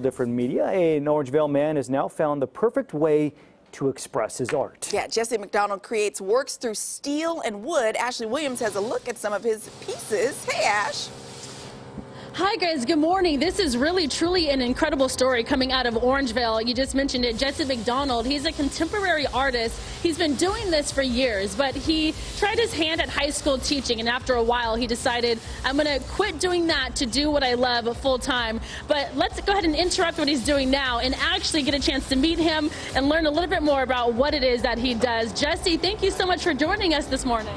different media. An Orangevale man has now found the perfect way to express his art. Yeah, Jesse MacDonald creates works through steel and wood. Ashley Williams has a look at some of his pieces. Hey, Ash. Hi guys, good morning. This is really truly an incredible story coming out of Orangevale. You just mentioned it, Jesse MacDonald. He's a contemporary artist. He's been doing this for years, but he tried his hand at high school teaching and after a while he decided, I'm going to quit doing that to do what I love full time. But let's go ahead and interrupt what he's doing now and actually get a chance to meet him and learn a little bit more about what it is that he does. Jesse, thank you so much for joining us this morning.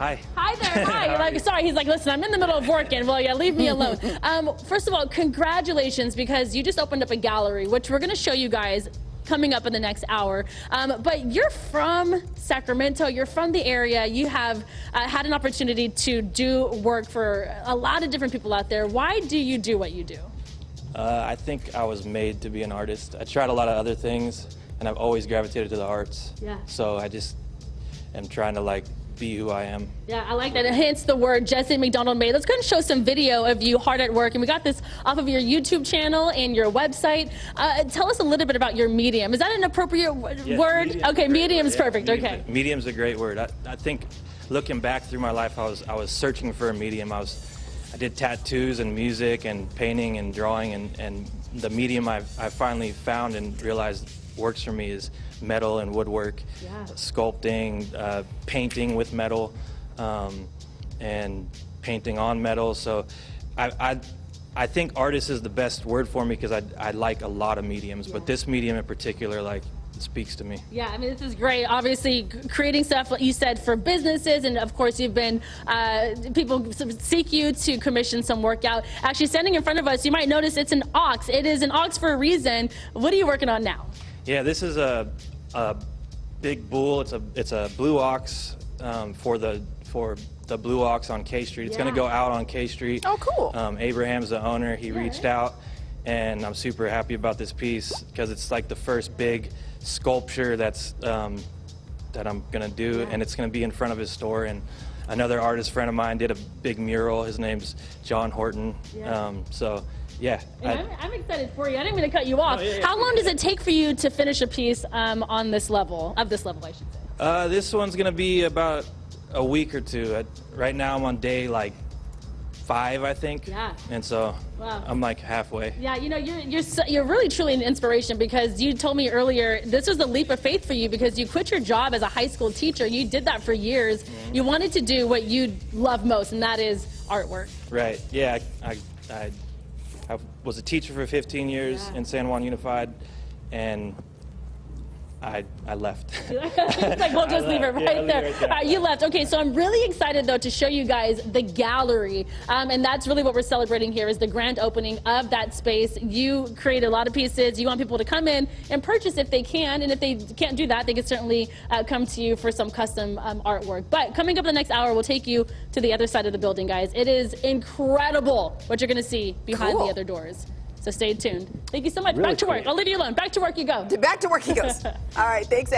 Hi. Hi there. Hi. like, sorry. He's like, listen, I'm in the middle of working. Well, yeah, leave me alone. Um, first of all, congratulations because you just opened up a gallery, which we're going to show you guys coming up in the next hour. Um, but you're from Sacramento. You're from the area. You have uh, had an opportunity to do work for a lot of different people out there. Why do you do what you do? Uh, I think I was made to be an artist. I tried a lot of other things, and I've always gravitated to the arts. Yeah. So I just am trying to like be who I am. Yeah, I like that. Hence the word Jesse MacDonald made. Let's go and show some video of you hard at work. And we got this off of your YouTube channel and your website. Uh, tell us a little bit about your medium. Is that an appropriate Yes, word? medium's Okay, great medium word. Yeah, perfect. medium- Okay. Medium's a great word. I, I think looking back through my life, I was I was searching for a medium. I was I did tattoos and music and painting and drawing and, and the medium I I finally found and realized works for me is metal and woodwork, Yeah. sculpting, uh, painting with metal, um, and painting on metal. So I, I I think artist is the best word for me because I, I like a lot of mediums, but this medium in particular like speaks to me. Yeah, I mean, this is great. Obviously, creating stuff, like you said, for businesses, and of course, you've been, uh, people seek you to commission some work out. Actually, standing in front of us, you might notice it's an ox. It is an ox for a reason. What are you working on now? Yeah, this is a, a big bull. It's a it's a blue ox um, for the for the blue ox on K Street. It's going to go out on K Street. Oh, cool. Um, Abraham's the owner. He Yeah, reached out, and I'm super happy about this piece because it's like the first big sculpture that's um, that I'm going to do, and it's going to be in front of his store. And another artist friend of mine did a big mural. His name's John Horton. Yeah. Um, so yeah. And I- I'm, I'm excited for you. I didn't mean to cut you off. Oh, yeah, yeah. How long does it take for you to finish a piece um, on this level, of this level, I should say? Uh, this one's gonna be about a week or two. Uh, right now I'm on day like five, I think. Yeah. And so Wow. I'm like halfway. Yeah, you know, you're you're so, you're really truly an inspiration because you told me earlier this was a leap of faith for you because you quit your job as a high school teacher. You did that for years. Mm-hmm. You wanted to do what you love most, and that is artwork. Right. Yeah. I, I, I, I was a teacher for 15 years Yeah. in San Juan Unified, and I I left. it's like we'll just leave it right Yeah, leave there. it right there. All right, you left. Okay, so I'm really excited though to show you guys the gallery, um, and that's really what we're celebrating here is the grand opening of that space. You create a lot of pieces. You want people to come in and purchase if they can, and if they can't do that, they can certainly uh, come to you for some custom um, artwork. But coming up in the next hour, we'll take you to the other side of the building, guys. It is incredible what you're going to see behind Cool. the other doors. So stay tuned. Thank you so much. Really Back to work. cool. I'll leave you alone. Back to work you go. Back to work he goes. All right, thanks.